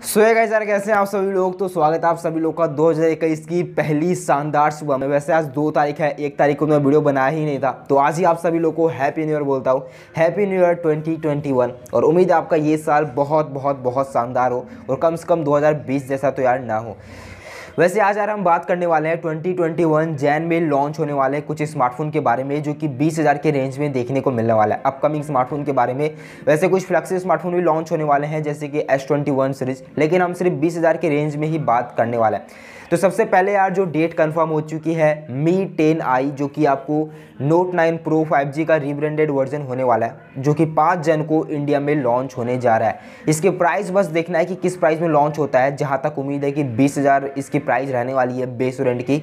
सो गए सर कैसे हैं आप सभी लोग? तो स्वागत है आप सभी लोग का 2021 की पहली शानदार सुबह में। वैसे आज दो तारीख है, एक तारीख को मैं वीडियो बनाया ही नहीं था। तो आज ही आप सभी लोग को हैप्पी न्यू ईयर बोलता हूँ। हैप्पी न्यू ईयर 2021 और उम्मीद है आपका ये साल बहुत बहुत बहुत शानदार हो। और कम से कम 2020 जैसा तो यार ना हो। वैसे आज यार हम बात करने वाले हैं 2021 जैन में लॉन्च होने वाले कुछ स्मार्टफ़ोन के बारे में, जो कि 20000 के रेंज में देखने को मिलने वाला है। अपकमिंग स्मार्टफ़ोन के बारे में वैसे कुछ फ्लैक्सी स्मार्टफ़ोन भी लॉन्च होने वाले हैं, जैसे कि एस सीरीज़ लेकिन हम सिर्फ़ बीस के रेंज में ही बात करने वाले है। तो सबसे पहले यार जो डेट कंफर्म हो चुकी है मी टेन आई जो कि आपको note nine pro five G का रीब्रांडेड वर्जन होने वाला है, जो कि पाँच जन को इंडिया में लॉन्च होने जा रहा है। इसके प्राइस बस देखना है कि किस प्राइस में लॉन्च होता है। जहाँ तक उम्मीद है कि बीस हज़ार इसकी प्राइस रहने वाली है बेस रेंट की,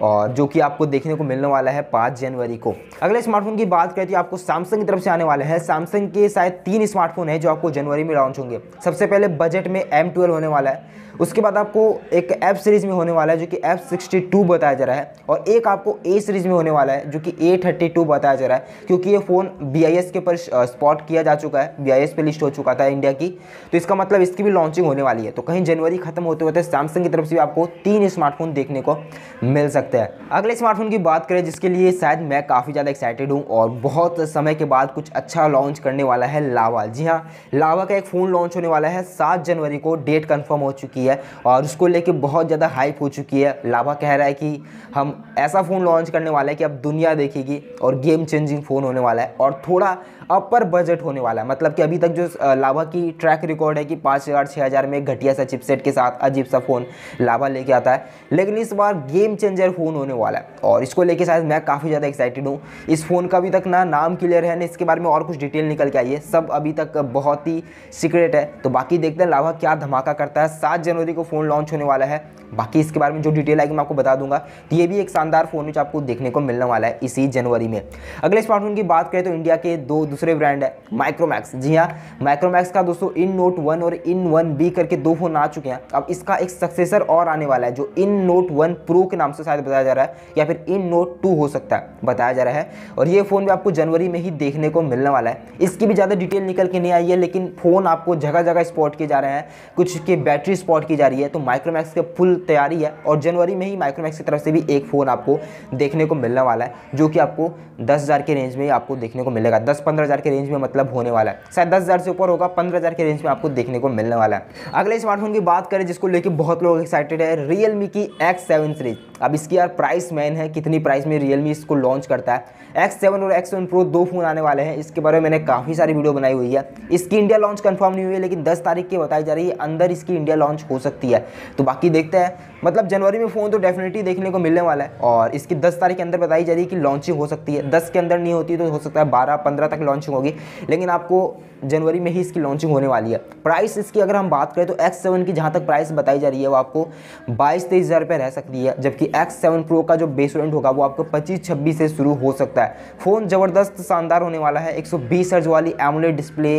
और जो कि आपको देखने को मिलने वाला है पाँच जनवरी को। अगले स्मार्टफ़ोन की बात करें तो आपको सैमसंग की तरफ़ से आने वाले हैं। सैमसंग के शायद तीन स्मार्टफ़ोन है जो आपको जनवरी में लॉन्च होंगे। सबसे पहले बजट में एम होने वाला है। उसके बाद आपको एक एफ़ सीरीज़ में होने वाला है जो कि एफ़ सिक्सटी टू बताया जा रहा है और एक आपको ए सीरीज़ में होने वाला है जो कि ए थर्टी टू बताया जा रहा है, क्योंकि ये फ़ोन बी आई एस के ऊपर स्पॉट किया जा चुका है बी आई एस पे लिस्ट हो चुका था इंडिया की। तो इसका मतलब इसकी भी लॉन्चिंग होने वाली है। तो कहीं जनवरी खत्म होते होते सैमसंग की तरफ़ से भी आपको तीन स्मार्टफ़ोन देखने को मिल सकते हैं। अगले स्मार्टफ़ोन की बात करें, जिसके लिए शायद मैं काफ़ी ज़्यादा एक्साइटेड हूँ और बहुत समय के बाद कुछ अच्छा लॉन्च करने वाला है लावा जी हाँ लावा का एक फ़ोन लॉन्च होने वाला है, सात जनवरी को डेट कन्फर्म हो चुकी है और उसको लेके बहुत ज़्यादा हाइप हो चुकी है। लाभा कह रहा है कि हम ऐसा फ़ोन लॉन्च करने वाला है कि अब दुनिया देखेगी और गेम चेंजिंग फ़ोन होने वाला है और थोड़ा अपर बजट होने वाला है। मतलब कि अभी तक जो लाभा की ट्रैक रिकॉर्ड है कि पाँच हज़ार छः हज़ार में घटिया सा चिपसेट के साथ अजीब सा फ़ोन लावा लेके आता है। लेकिन इस बार गेम चेंजर फ़ोन होने वाला है और इसको लेके शायद मैं काफ़ी ज़्यादा एक्साइटेड हूँ। इस फ़ोन का अभी तक ना नाम क्लियर है, ना इसके बारे में और कुछ डिटेल निकल के आई है। सब अभी तक बहुत ही सीक्रेट है। तो बाकी देखते हैं लाभा क्या धमाका करता है। सात जनवरी को फ़ोन लॉन्च होने वाला है। बाकी इसके बारे में जो डिटेल आएगी मैं आपको बता दूँगा। तो ये भी एक शानदार फ़ोन है जो आपको देखने को मिलने वाला है इसी जनवरी में। अगले स्मार्टफ़ोन की बात करें तो इंडिया के दो दूसरे ब्रांड है माइक्रोमैक्स जी हाँ माइक्रोमैक्स का दोस्तों इन नोट वन और इन वन बी करके दो फ़ोन आ चुके हैं। अब इसका एक सक्सेसर और आने वाला है, जो इन नोट वन प्रो के नाम से शायद बताया जा रहा है, या फिर इन नोट टू हो सकता है, बताया जा रहा है। और ये फ़ोन भी आपको जनवरी में ही देखने को मिलने वाला है। इसकी भी ज़्यादा डिटेल निकल के नहीं आई है, लेकिन फ़ोन आपको जगह जगह स्पॉट किए जा रहे हैं। कुछ की बैटरी स्पॉट की जा रही है तो माइक्रोमैक्स के फुल तैयारी है और जनवरी में ही माइक्रोमैक्स की तरफ़ से भी एक फ़ोन आपको देखने को मिलने वाला है, जो कि आपको दस हज़ार के रेंज में आपको देखने को मिलेगा। दस पंद्रह हज़ार के रेंज में मतलब होने वाला है। शायद दस हज़ार से ऊपर होगा, पंद्रह हज़ार के रेंज में आपको देखने को मिलने वाला है। अगले स्मार्टफ़ोन की बात करें, जिसको लेकर बहुत लोग एक्साइटेड है रियलमी की एक्स सेवन अब इसकी यार प्राइस मैन है, कितनी प्राइस में रियलमी इसको लॉन्च करता है। एक्स सेवन और एक्स सेवन प्रो दो फ़ोन आने वाले हैं। इसके बारे में मैंने काफ़ी सारी वीडियो बनाई हुई है। इसकी इंडिया लॉन्च कंफर्म नहीं हुई है, लेकिन दस तारीख की बताई जा रही है, अंदर इसकी इंडिया लॉन्च हो सकती है। तो बाकी देखते हैं मतलब जनवरी में फ़ोन तो डेफिनेटली देखने को मिलने वाला है। और इसकी दस तारीख के अंदर बताई जा रही है कि लॉन्चिंग हो सकती है। दस के अंदर नहीं होती तो हो सकता है बारह, पंद्रह तक लॉन्चिंग होगी। लेकिन आपको जनवरी में ही इसकी लॉन्चिंग होने वाली है। प्राइस इसकी अगर हम बात करें तो एक्स सेवन की जहाँ तक प्राइस बताई जा रही है, वो आपको बाईस तेईस हज़ार रुपये रह सकती है। जबकि एक्स सेवन प्रो का जो बेस होगा, वो आपको पच्चीस छब्बीस से शुरू हो सकता है। फ़ोन ज़बरदस्त शानदार होने वाला है। एक सौ बीस वाली AMOLED display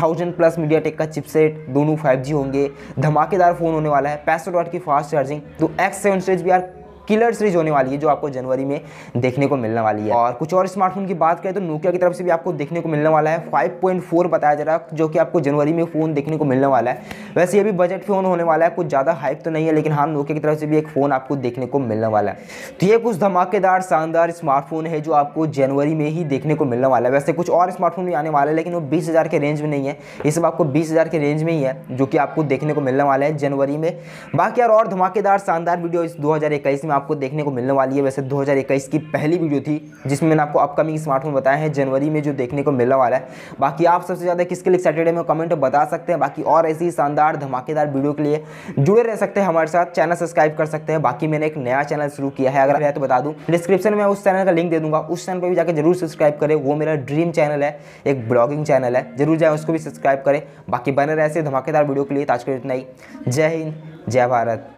thousand plus MediaTek का चिपसेट दोनों फाइव होंगे। धमाकेदार फ़ोन होने वाला है। पैंसठ वाट की फास्ट चार्जिंग तो एक्स सेवन सीरीज़ भी यार किलर सीरीज़ होने वाली है, जो आपको जनवरी में देखने को मिलने वाली है। और कुछ और स्मार्टफ़ोन की बात करें तो नोकिया की तरफ़ से भी आपको देखने को मिलने वाला है। 5.4 बताया जा रहा है, जो कि आपको जनवरी में फ़ोन देखने को मिलने वाला है। वैसे ये भी बजट फ़ोन होने वाला है, कुछ ज़्यादा हाइप तो नहीं है, लेकिन हाँ नोकिया की तरफ़ से भी एक फ़ोन आपको देखने को मिलने वाला है। तो ये कुछ धमाकेदार, शानदार स्मार्टफ़ोन है, जो आपको जनवरी में ही देखने को मिलने वाला है। वैसे कुछ और स्मार्टफ़ोन भी आने वाला है, लेकिन वो बीस के रेंज में नहीं है। ये सब आपको बीस के रेंज में ही है, जो कि आपको देखने को मिलने वाला है जनवरी में। बाकी यार और धमाकेदार, शानदार वीडियो इस दो में आपको देखने को मिलने वाली है। वैसे 2021 की पहली वीडियो थी, जिसमें मैंने आपको अपकमिंग स्मार्टफ़ोन बताया है, जनवरी में जो देखने को मिलने वाला है। बाकी आप सबसे ज़्यादा किसके लिए सैटरडे में कमेंट बता सकते हैं। बाकी और ऐसी शानदार, धमाकेदार वीडियो के लिए जुड़े रह सकते हैं हमारे साथ, चैनल सब्सक्राइब कर सकते हैं। बाकी मैंने एक नया चैनल शुरू किया है, अगर है तो बता दूँ। डिस्क्रिप्शन में उस चैनल का लिंक दे दूँगा, उस चैनल पर भी जाकर ज़रूर सब्सक्राइब करें। वो मेरा ड्रीम चैनल है, एक ब्लॉगिंग चैनल है, ज़रूर जाए, उसको भी सब्सक्राइब करें। बाकी बने रहे ऐसे धमाकेदार वीडियो के लिए आज कर इतना ही। जय हिंद, जय भारत।